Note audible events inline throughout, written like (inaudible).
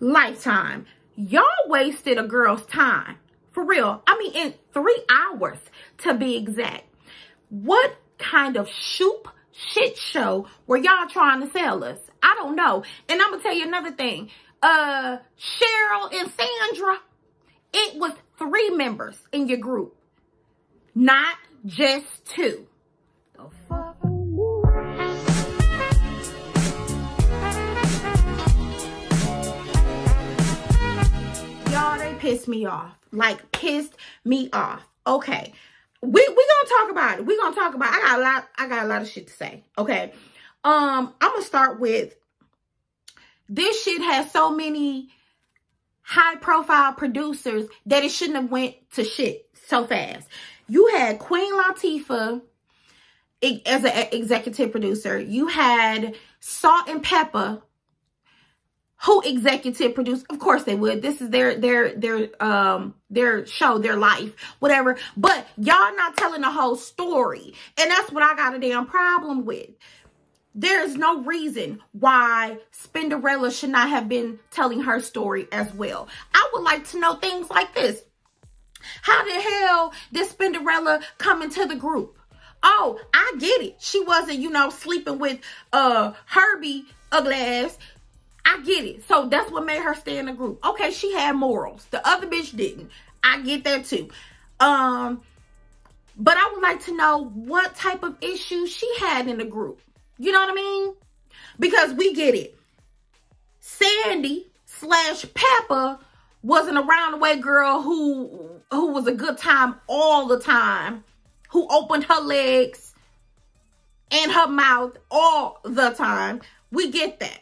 Lifetime. Y'all wasted a girl's time. For real. I mean, in three hours to be exact. What kind of shoop shit show were y'all trying to sell us? I don't know. And I'm going to tell you another thing. Uh, Cheryl and Sandra, it was three members in your group, not just two. The fuck? Pissed me off. Like, pissed me off. Okay. We we gonna talk about it. We gonna talk about it. I got a lot, I got a lot of shit to say. Okay. Um, I'm gonna start with this shit has so many high profile producers that it shouldn't have went to shit so fast. You had Queen Latifah as an executive producer. You had Salt-N-Pepa who executive produced of course they would this is their their their um their show their life whatever but y'all not telling the whole story and that's what i got a damn problem with there's no reason why Spinderella should not have been telling her story as well. I would like to know things like this. How the hell did Spinderella come into the group? Oh, I get it. She wasn't, you know, sleeping with uh Herbie Uglass. I get it. So that's what made her stay in the group. Okay, she had morals. The other bitch didn't. I get that too. Um, but I would like to know what type of issues she had in the group. You know what I mean? Because we get it. Sandy slash Peppa was an around the way girl who who was a good time all the time, who opened her legs and her mouth all the time. We get that.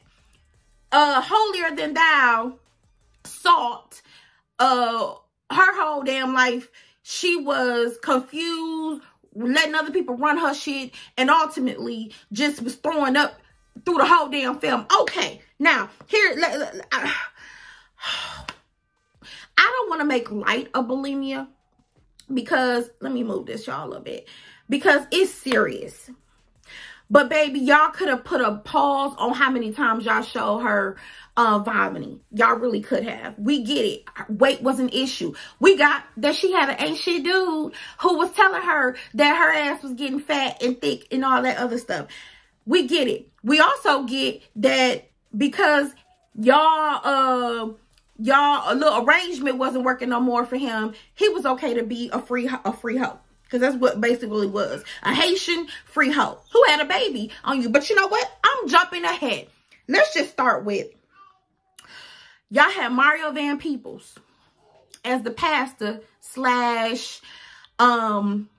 Uh holier than thou salt uh her whole damn life she was confused letting other people run her shit and ultimately just was throwing up through the whole damn film. Okay, now here, I, (sighs) I don't want to make light of bulimia because let me move this y'all a bit because it's serious. But baby, y'all could have put a pause on how many times y'all show her uh, vomiting. Y'all really could have. We get it. Weight was an issue. We got that she had an ain't dude who was telling her that her ass was getting fat and thick and all that other stuff. We get it. We also get that because y'all, uh, y'all, a little arrangement wasn't working no more for him. He was okay to be a free, a free hoe. Because that's what basically was. A Haitian free hoe who had a baby on you. But you know what? I'm jumping ahead. Let's just start with, y'all had Mario Van Peebles as the pastor slash um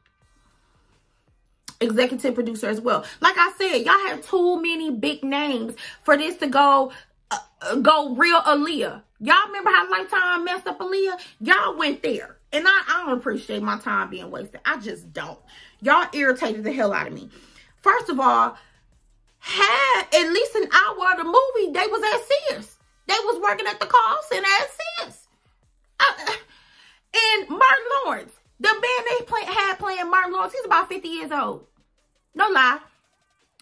executive producer as well. Like I said, y'all have too many big names for this to go uh, uh go real Aaliyah. Y'all remember how Lifetime messed up Aaliyah? Y'all went there. And I, I don't appreciate my time being wasted. I just don't. Y'all irritated the hell out of me. First of all, had at least an hour of the movie, they was at Sears. They was working at the call center at Sears. Uh, and Martin Lawrence, the man they play, had playing Martin Lawrence, he's about 50 years old. No lie.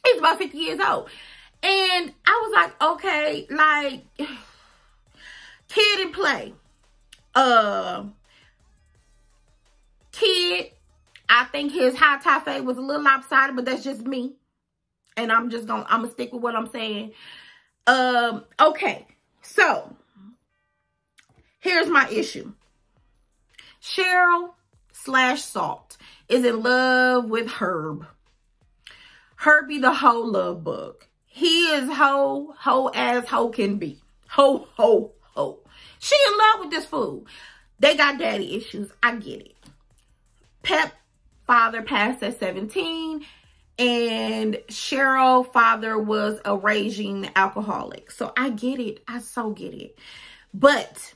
He's about 50 years old. And I was like, okay, like, (sighs) kid and play. Uh, kid, I think his high tie fade was a little lopsided, but that's just me. And I'm just gonna, I'm gonna stick with what I'm saying. Um, okay. So, here's my issue. Cheryl slash Salt is in love with Herb. Herbie the whole love book. He is ho, ho as ho can be. Ho, ho, ho. She in love with this fool. They got daddy issues. I get it. Pep father passed at 17 and Cheryl father was a raging alcoholic. So I get it. I so get it. But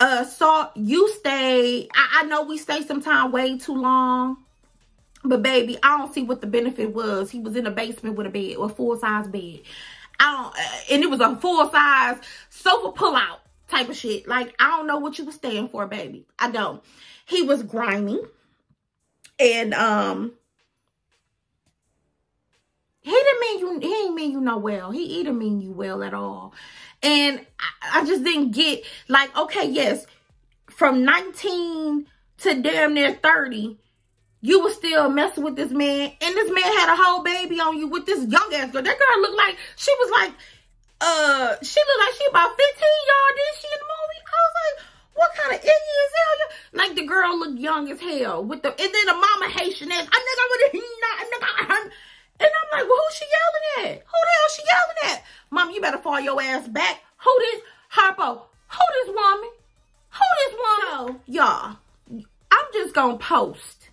uh so you stay I, I know we stay sometime way too long. But baby, I don't see what the benefit was. He was in the basement with a bed, a full size bed. I don't, uh, and it was a full size sofa pull out type of shit. Like, I don't know what you were staying for, baby. I don't. He was grimy. And, um, he didn't mean you, he didn't mean you no well. He, didn't mean you well at all. And I, I just didn't get like, okay, yes, from 19 to damn near 30, you were still messing with this man. And this man had a whole baby on you with this young ass girl. That girl looked like, she was like, uh, she looked like she about 15, y'all. Did she in the movie? I was like, what kind of idiot is hell? Like the girl looked young as hell with the, and then the mama Haitian ass. I nigga with (laughs) not, and I'm like, well, who's she yelling at? Who the hell she yelling at? Mom, you better fall your ass back. Who this? Harpo. Who this woman? Who this woman? So, y'all, I'm just going to post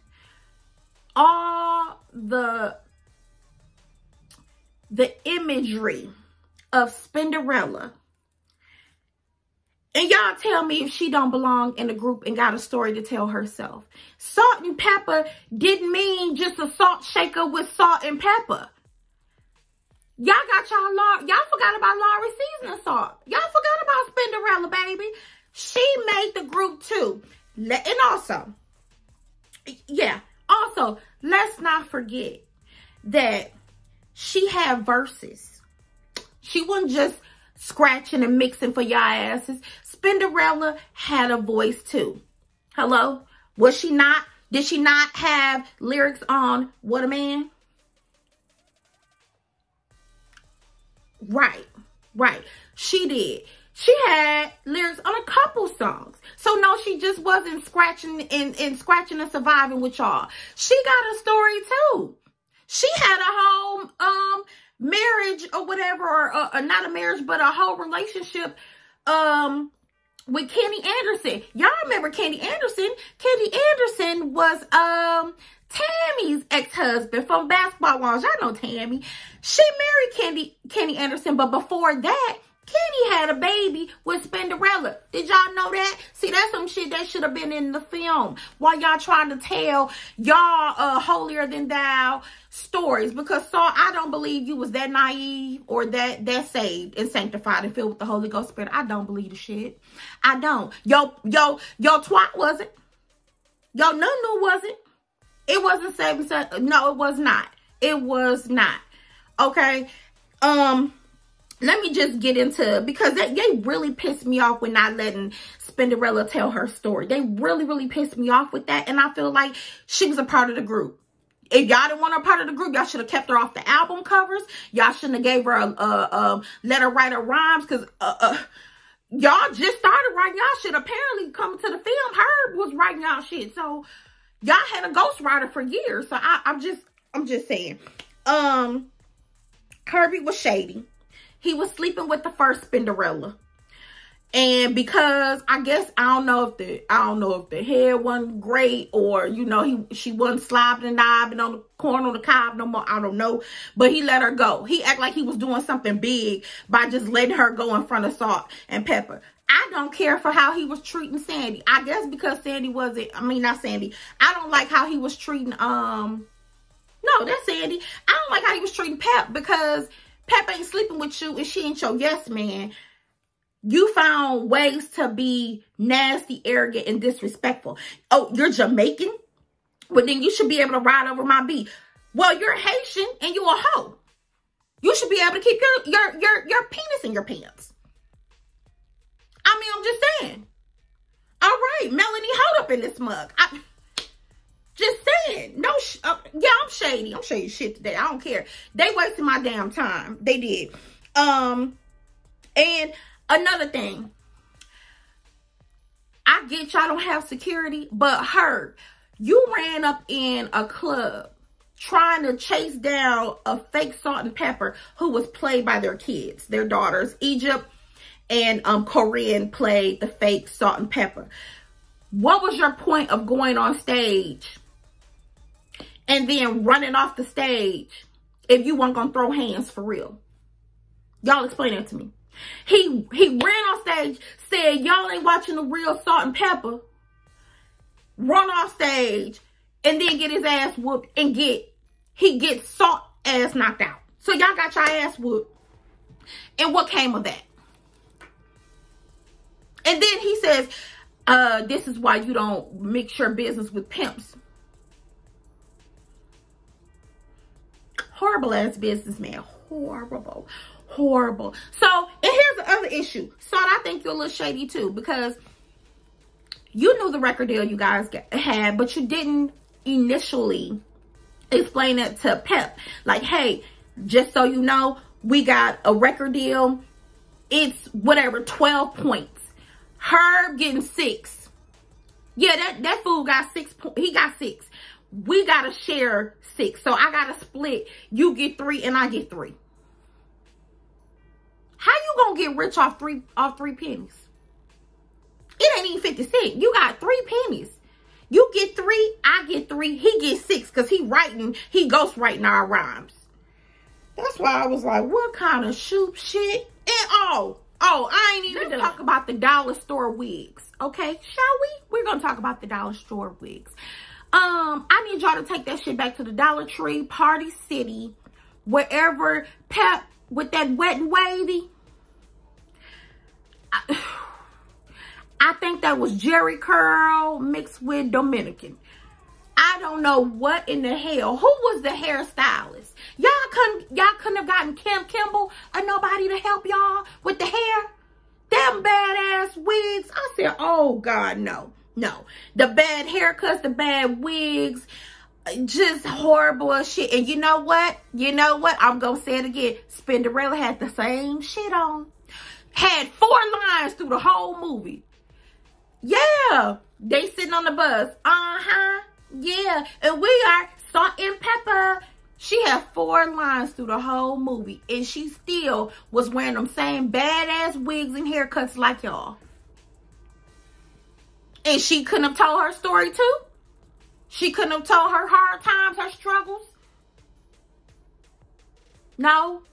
all the the imagery of Spinderella and y'all tell me if she don't belong in the group and got a story to tell herself. Salt and pepper didn't mean just a salt shaker with salt and pepper. Y'all got y'all, y'all forgot about Lawry seasoning salt. Y'all forgot about Spinderella, baby. She made the group too. And also, yeah, also, let's not forget that she had verses. She wasn't just scratching and mixing for y'all asses. Spinderella had a voice too. Hello? Was she not? Did she not have lyrics on What a Man? Right, right. She did. She had lyrics on a couple songs. So no, she just wasn't scratching and, and scratching and surviving with y'all. She got a story too. She had a whole um marriage or whatever, or, or, or not a marriage, but a whole relationship um with Kenny Anderson. Y'all remember Kenny Anderson? Kenny Anderson was um Tammy's ex-husband from Basketball Wives. Y'all know Tammy. She married Kenny Kenny Anderson, but before that, Kenny had a baby with Spinderella. Did y'all know that? See, that's some shit that should have been in the film. While y'all trying to tell y'all uh, holier than thou stories. Because so I don't believe you was that naive or that that saved and sanctified and filled with the Holy Ghost Spirit. I don't believe the shit. I don't. Yo, yo, yo twat wasn't. Yo nunu wasn't. It wasn't saving. No, it was not. It was not. Okay. Um let me just get into because they, they really pissed me off when not letting Spinderella tell her story. They really, really pissed me off with that. And I feel like she was a part of the group. If y'all didn't want her part of the group, y'all should have kept her off the album covers. Y'all shouldn't have gave her a, a, a let her write her rhymes because uh, uh, y'all just started writing y'all shit. Apparently, coming to the film, Herb was writing y'all shit. So y'all had a ghostwriter for years. So I, I'm just, I'm just saying. Um, Kirby was shady he was sleeping with the first Spinderella. And because I guess I don't know if the I don't know if the hair wasn't great or you know he she wasn't slobbing and knobbing on the corner on the cob no more. I don't know. But he let her go. He act like he was doing something big by just letting her go in front of Salt and Pepper. I don't care for how he was treating Sandy. I guess because Sandy wasn't I mean not Sandy. I don't like how he was treating um no, that's Sandy. I don't like how he was treating Pep because Pep ain't sleeping with you and she ain't your yes man. You found ways to be nasty, arrogant, and disrespectful. Oh, you're Jamaican? Well, then you should be able to ride over my beat. Well, you're Haitian and you a hoe. You should be able to keep your, your, your, your penis in your pants. I mean, I'm just saying. All right, Melanie, hold up in this mug. I, just saying. No, uh, yeah, I'm shady. I'm shady shit today. I don't care. They wasted my damn time. They did. Um, and another thing. I get y'all don't have security, but her, you ran up in a club trying to chase down a fake salt and pepper who was played by their kids, their daughters. Egypt and um Corinne played the fake salt and pepper. What was your point of going on stage and then running off the stage if you weren't gonna throw hands for real. Y'all explain that to me. He he ran on stage, said y'all ain't watching the real salt and pepper, run off stage, and then get his ass whooped and get he gets salt ass knocked out. So y'all got your ass whooped. And what came of that? And then he says, uh, this is why you don't mix your business with pimps. Horrible ass businessman. Horrible. Horrible. So, and here's the other issue. Salt, I think you're a little shady too because you knew the record deal you guys had, but you didn't initially explain it to Pep. Like, hey, just so you know, we got a record deal. It's whatever, 12 points. Herb getting six. Yeah, that, that fool got six. He got six. We got to share six. So I got to split. You get three and I get three. How you gonna get rich off three off three pennies? It ain't even 50 cents. You got three pennies. You get three, I get three, he gets six because he writing, he ghost writing our rhymes. That's why I was like, what kind of shoot shit? And oh, oh, I ain't even Let's talk about the dollar store wigs. Okay, shall we? We're gonna talk about the dollar store wigs. Um, I need y'all to take that shit back to the Dollar Tree, Party City, wherever Pep with that wet and wavy. I, (sighs) I think that was Jheri curl mixed with Dominican. I don't know what in the hell. Who was the hairstylist? Y'all couldn't y'all couldn't have gotten Kim Kimble or nobody to help y'all with the hair? Them badass wigs. I said, oh God, no. No. The bad haircuts, the bad wigs, just horrible shit. And you know what? You know what? I'm gonna say it again. Spinderella had the same shit on. Had four lines through the whole movie. Yeah, they sitting on the bus. Uh-huh. Yeah, and we are salt and pepper. She had four lines through the whole movie, and she still was wearing them same badass wigs and haircuts like y'all. And she couldn't have told her story too? She couldn't have told her hard times, her struggles? No,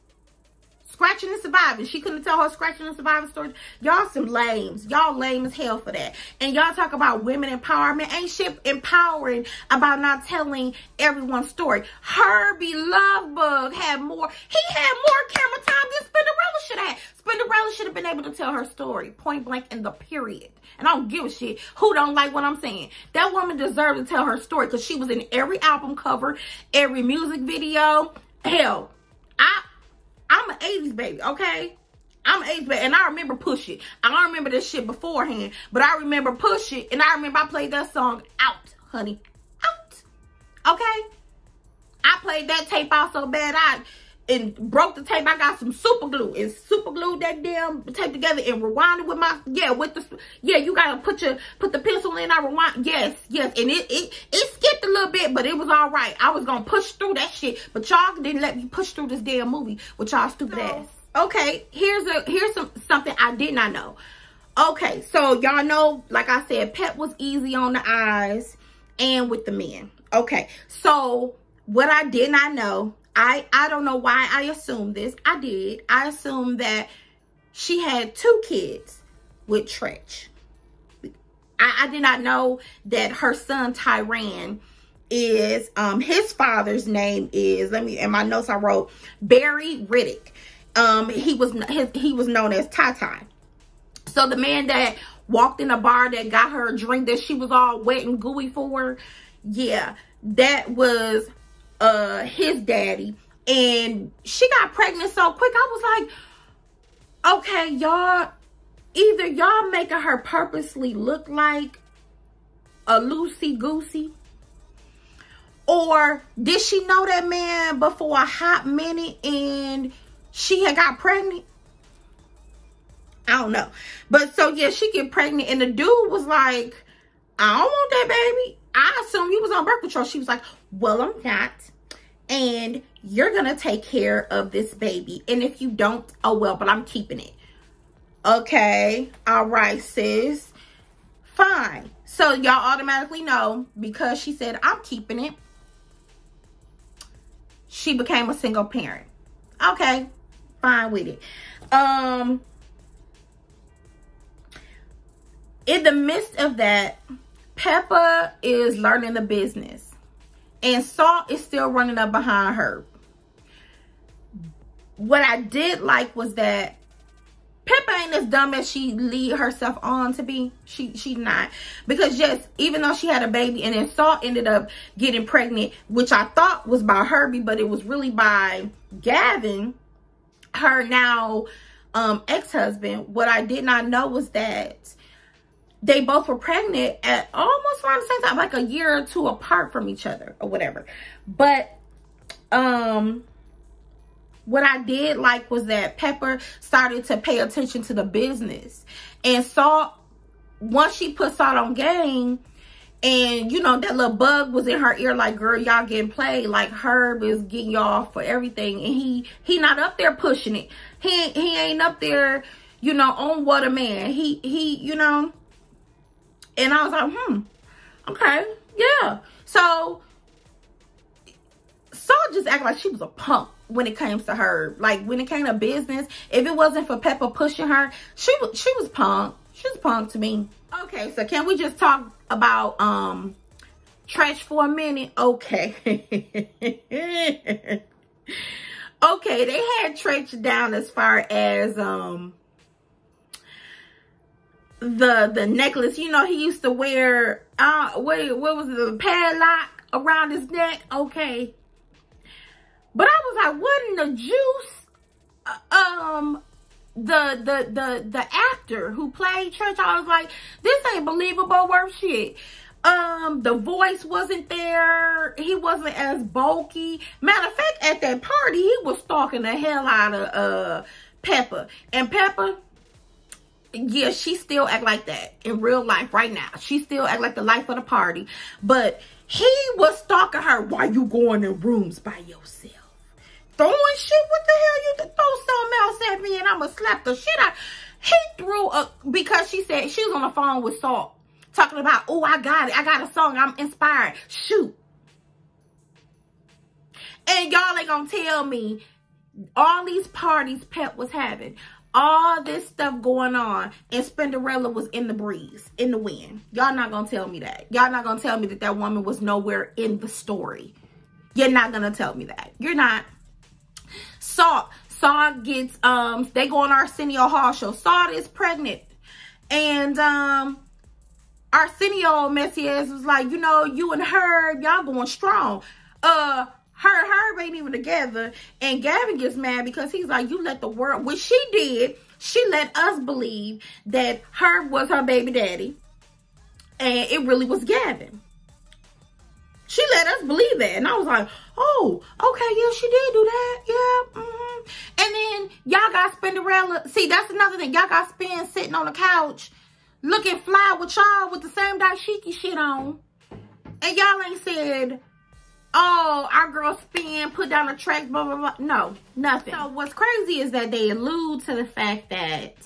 Scratching and surviving. She couldn't tell her scratching and surviving story. Y'all some lames. Y'all lame as hell for that. And y'all talk about women empowerment. Ain't shit empowering about not telling everyone's story. Herbie Lovebug had more. He had more camera time than Spinderella should have. Spinderella should have been able to tell her story. Point blank in the period. And I don't give a shit who don't like what I'm saying. That woman deserved to tell her story because she was in every album cover, every music video. Hell, I'm an 80s baby, okay? I'm an 80s baby, and I remember Push It. I don't remember this shit beforehand, but I remember Push It, and I remember I played that song out, honey. Out. Okay? I played that tape out so bad, I and broke the tape. I got some super glue and super glued that damn tape together and rewound it with my yeah with the yeah. You gotta put your put the pencil in. I rewind yes yes, and it it it skipped a little bit, but it was all right. I was gonna push through that shit, but y'all didn't let me push through this damn movie with y'all stupid ass. Okay, here's a here's some something I did not know. Okay, so y'all know, like I said, Pep was easy on the eyes and with the men. Okay, so what I did not know I, I don't know why I assumed this. I did. I assumed that she had two kids with Treach. I, I did not know that her son Tyran is um his father's name is let me in my notes I wrote Barry Riddick. Um he was his he was known as Ty Tai. So the man that walked in a bar that got her a drink that she was all wet and gooey for, yeah, that was uh his daddy. And she got pregnant so quick i was like okay y'all either y'all making her purposely look like a loosey goosey or did she know that man before a hot minute and she had got pregnant? I don't know. But so yeah she get pregnant and the dude was like i don't want that baby. I assume he was on birth control. She was like well i'm not and you're gonna take care of this baby. And if you don't oh well but i'm keeping it. Okay all right sis. Fine. So y'all automatically know because she said i'm keeping it. She became a single parent. Okay fine with it. Um in the midst of that peppa is learning the business and Salt is still running up behind her. What I did like was that Peppa ain't as dumb as she lead herself on to be. She she's not. Because yes, even though she had a baby and then Salt ended up getting pregnant, which I thought was by Herbie, but it was really by Gavin, her now um, ex-husband. What I did not know was that they both were pregnant at almost around the same time, like a year or two apart from each other or whatever. But um what I did like was that Pepper started to pay attention to the business and saw once she put Salt on game and you know that little bug was in her ear like girl y'all getting played. Like Herb is getting y'all for everything and he he not up there pushing it. He he ain't up there you know on what a man. He he you know and I was like hmm okay yeah so Saul just act like she was a punk when it comes to her. Like when it came to business, if it wasn't for Pepper pushing her, she she was punk. She was punk to me. Okay, so can we just talk about um Treach for a minute? Okay. (laughs) okay, they had Treach down as far as um the the necklace. You know, he used to wear uh what what was it, the padlock around his neck. Okay. But I was like, what in the juice? Uh, um, the the the the actor who played church, I was like, this ain't believable worth shit. Um, the voice wasn't there. He wasn't as bulky. Matter of fact, at that party, he was stalking the hell out of uh Pepper. And Pepper, yeah, she still act like that in real life right now. She still act like the life of the party. But he was stalking her. Why you going in rooms by yourself? throwing shit. What the hell you throw something else at me and I'ma slap the shit out. He threw a because she said she was on the phone with Salt talking about, oh, I got it. I got a song. I'm inspired. Shoot. And y'all ain't gonna tell me all these parties Pep was having, all this stuff going on, and Spinderella was in the breeze, in the wind. Y'all not gonna tell me that. Y'all not gonna tell me that that woman was nowhere in the story. You're not gonna tell me that. You're not. Salt. Salt gets, um, they go on Arsenio Hall show. Salt is pregnant. And, um, Arsenio Messias was like, you know, you and Herb, y'all going strong. Uh, her, Herb ain't even together. And Gavin gets mad because he's like, you let the world, which she did, she let us believe that Herb was her baby daddy. And it really was Gavin. She let us believe that. And I was like, oh, okay, yeah, she did do that. Yeah. Mm -hmm. And then y'all got Spinderella. See, that's another thing. Y'all got Spin sitting on the couch looking fly with y'all with the same dashiki shit on. And y'all ain't said, oh, our girl Spin put down the track, blah, blah, blah. No, nothing. So what's crazy is that they allude to the fact that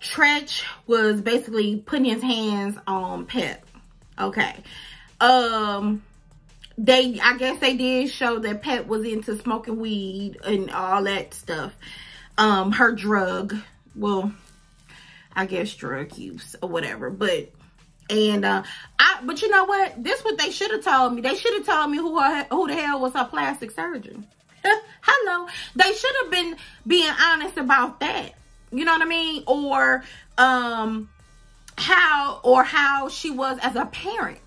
Treach was basically putting his hands on Pep. Okay um they i guess they did show that pet was into smoking weed and all that stuff um her drug well i guess drug use or whatever but and uh i but you know what this what they should have told me they should have told me who who the hell was her plastic surgeon (laughs) hello they should have been being honest about that you know what i mean or um how or how she was as a parent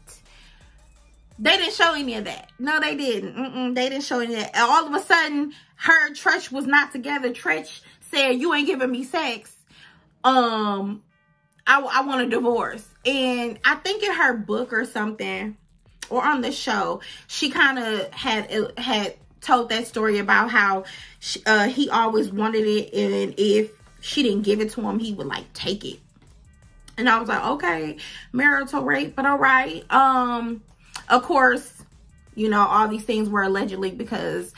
they didn't show any of that. No, they didn't. Mm -mm, they didn't show any of that. All of a sudden, her Treach was not together. Treach said, you ain't giving me sex. Um, I, I want a divorce. And I think in her book or something, or on the show, she kind of had had told that story about how she, uh, he always wanted it. And if she didn't give it to him, he would like take it. And I was like, okay, marital rape, but all right. Um, of course, you know, all these things were allegedly because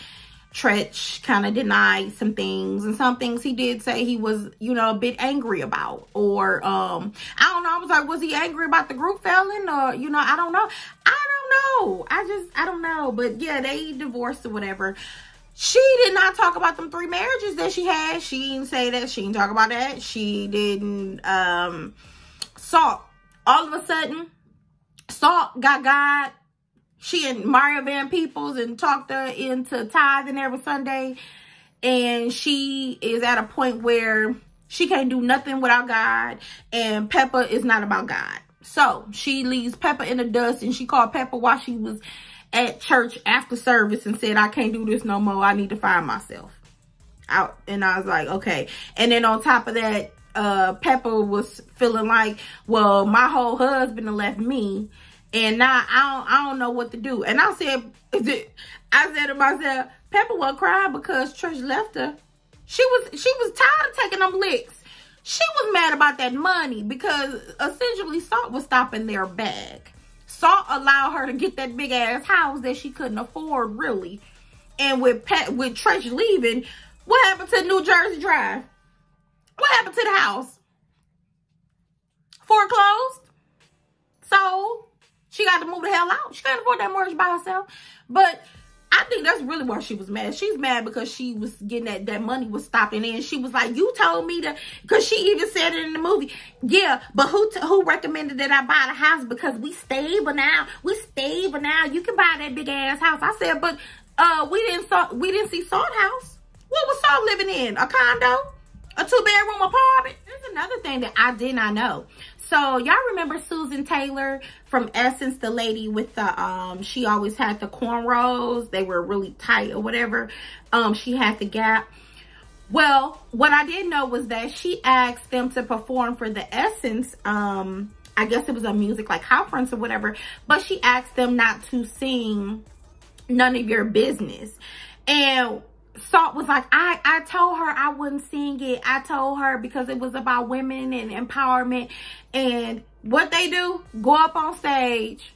Treach kind of denied some things and some things he did say he was, you know, a bit angry about or, um, I don't know. I was like, was he angry about the group failing or, you know, I don't know. I don't know. I just, I don't know. But yeah, they divorced or whatever. She did not talk about them three marriages that she had. She didn't say that. She didn't talk about that. She didn't, um, Salt. All of a sudden, Salt got God she and Mario Van Peebles and talked her into tithing every Sunday. And she is at a point where she can't do nothing without God. And Pepper is not about God. So she leaves Pepper in the dust and she called Pepper while she was at church after service and said, I can't do this no more. I need to find myself. out and I was like, okay. And then on top of that, uh, Pepper was feeling like, well, my whole husband left me and now I don't, I don't know what to do. And I said, I said to myself, Pepper was crying because Treach left her. She was, she was tired of taking them licks. She was mad about that money because essentially Salt was stopping their bag. Salt allowed her to get that big ass house that she couldn't afford really. And with Pat, with Treach leaving, what happened to New Jersey Drive? What happened to the house? Foreclosed? Sold? She got to move the hell out. She can't afford that mortgage by herself. But I think that's really why she was mad. She's mad because she was getting that, that money was stopping in. She was like, you told me to, because she even said it in the movie. Yeah, but who who recommended that I buy the house? Because we stable now. We stable now. You can buy that big ass house. I said, but uh, we didn't saw, we didn't see Salt House. What was Salt living in? A condo? A two bedroom apartment? There's another thing that I did not know. So y'all remember Susan Taylor from Essence, the lady with the, um, she always had the cornrows. They were really tight or whatever. Um, she had the gap. Well, what I did know was that she asked them to perform for the Essence, um, I guess it was a music like conference or whatever, but she asked them not to sing none of your business. And Salt was like, I, I told her I wouldn't sing it. I told her because it was about women and empowerment. And what they do, go up on stage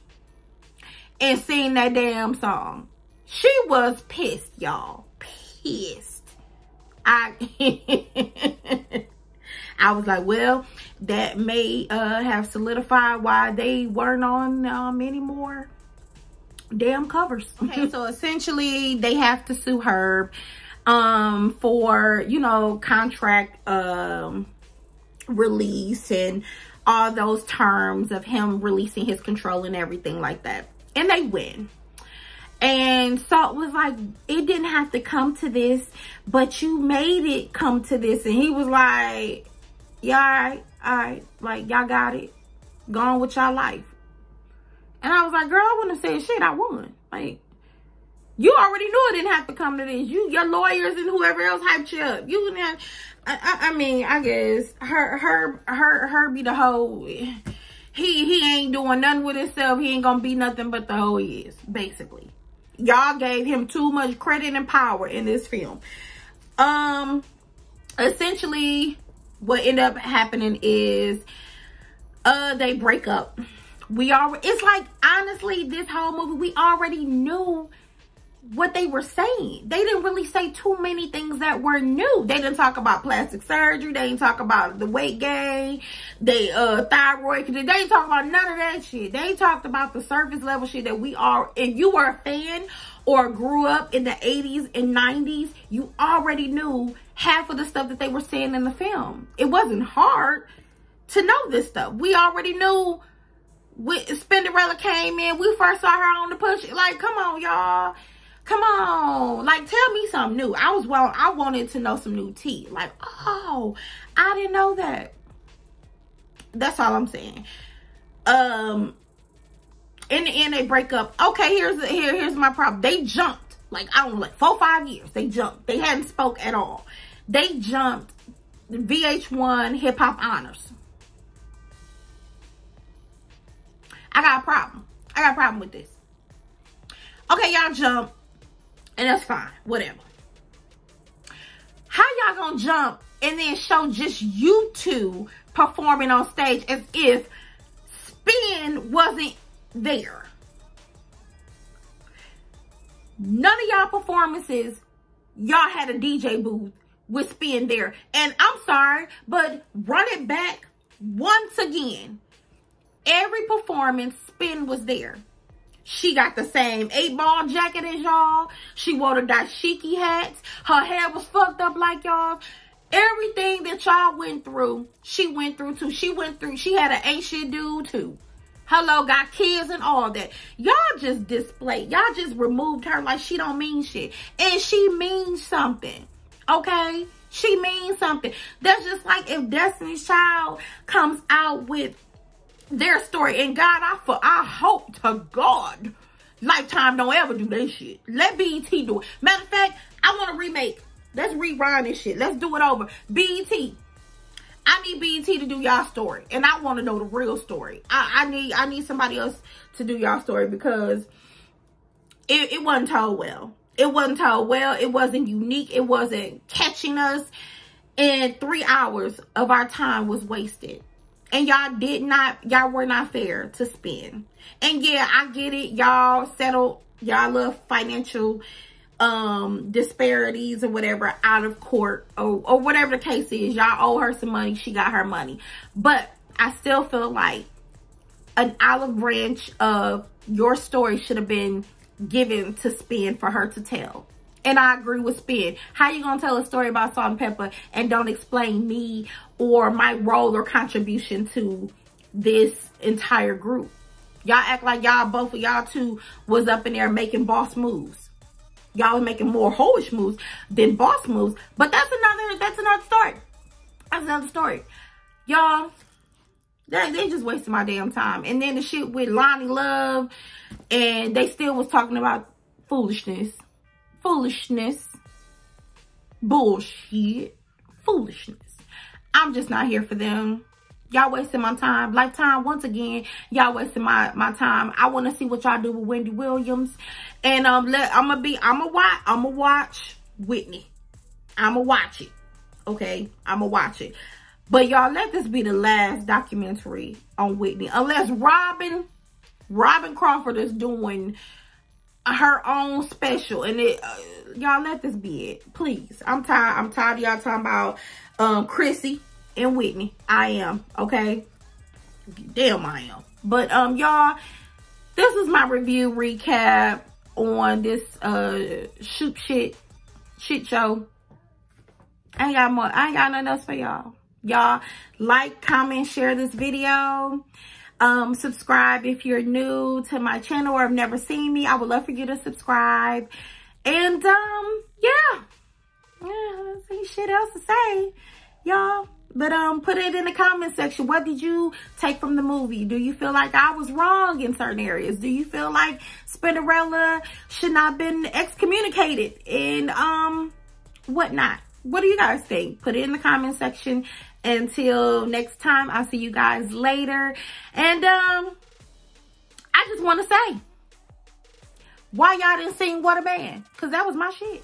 and sing that damn song. She was pissed, y'all. Pissed. I (laughs) I was like, well, that may uh, have solidified why they weren't on um, anymore damn covers. Okay, so essentially they have to sue Herb um, for, you know, contract um, release and all those terms of him releasing his control and everything like that. And they win. And Salt was like, it didn't have to come to this, but you made it come to this. And he was like, yeah, all right, all right. Like, y'all got it. Go on with y'all life. And I was like, girl, I wouldn't have said shit. I won. Like, you already knew it didn't have to come to this. You, your lawyers and whoever else hyped you up. You didn't have, I, I, I mean, I guess her, her, her, her be the whole, he, he ain't doing nothing with himself. He ain't gonna be nothing but the whole is, basically. Y'all gave him too much credit and power in this film. Um, essentially, what ended up happening is, uh, they break up we are it's like honestly this whole movie we already knew what they were saying. They didn't really say too many things that were new. They didn't talk about plastic surgery. They didn't talk about the weight gain they uh thyroid they didn't talk about none of that shit. They talked about the surface level shit that we are if you were a fan or grew up in the 80s and 90s you already knew half of the stuff that they were saying in the film. It wasn't hard to know this stuff. We already knew when Spinderella came in, we first saw her on the push. Like, come on, y'all. Come on. Like, tell me something new. I was well, I wanted to know some new tea. Like, oh, I didn't know that. That's all I'm saying. Um, in the end, they break up. Okay, here's the, here, here's my problem. They jumped. Like, I don't know, like four, five years. They jumped. They hadn't spoke at all. They jumped VH1 Hip Hop Honors. I got a problem. I got a problem with this. Okay, y'all jump. And that's fine. Whatever. How y'all gonna jump and then show just you two performing on stage as if Spin wasn't there? None of y'all performances, y'all had a DJ booth with Spin there. And I'm sorry, but run it back once again every performance, Spin was there. She got the same eight ball jacket as y'all. She wore the dashiki hats. Her hair was fucked up like y'all. Everything that y'all went through, she went through too. She went through, she had an ancient dude too. Hello, got kids and all that. Y'all just displayed. Y'all just removed her like she don't mean shit. And she means something. Okay? She means something. That's just like if Destiny's Child comes out with their story. And God, I for I hope to God, Lifetime don't ever do that shit. Let BET do it. Matter of fact, I want to remake Let's rewind this shit. Let's do it over. BET. I need BET to do y'all story. And I want to know the real story. I, I need I need somebody else to do y'all story because it, it wasn't told well. It wasn't told well. It wasn't unique. It wasn't catching us. And three hours of our time was wasted. And y'all did not, y'all were not fair to spend. And yeah, I get it. Y'all settled y'all little financial um disparities or whatever out of court or, or whatever the case is. Y'all owe her some money. She got her money. But I still feel like an olive branch of your story should have been given to Spin for her to tell. And I agree with Spin. How you gonna tell a story about salt and pepper and don't explain me or my role or contribution to this entire group? Y'all act like y'all, both of y'all two was up in there making boss moves. Y'all was making more hoish moves than boss moves. But that's another, that's another story. That's another story. Y'all, they, they just wasting my damn time. And then the shit with Loni Love and they still was talking about foolishness. Foolishness. Bullshit. Foolishness. I'm just not here for them. Y'all wasting my time. Lifetime, once again, y'all wasting my, my time. I want to see what y'all do with Wendy Williams. And um, let I'm gonna be, I'm gonna watch, I'm gonna watch Whitney. I'm gonna watch it. Okay, I'm gonna watch it. But y'all, let this be the last documentary on Whitney. Unless Robyn, Robyn Crawford is doing her own special. And it, uh, y'all let this be it. Please. I'm tired. I'm tired of y'all talking about um, Chrissy and Whitney. I am. Okay. Damn, I am. But um, y'all, this is my review recap on this uh shoot shit shit show. I ain't got more. I ain't got nothing else for y'all. Y'all like, comment, share this video. Um, subscribe if you're new to my channel or have never seen me. I would love for you to subscribe. And um, yeah. Yeah, see shit else to say, y'all. But um, put it in the comment section. What did you take from the movie? Do you feel like I was wrong in certain areas? Do you feel like Spinderella should not have been excommunicated and um whatnot? What do you guys think? Put it in the comment section. Until next time, I'll see you guys later. And um, I just want to say, why y'all didn't sing What a Man? Because that was my shit.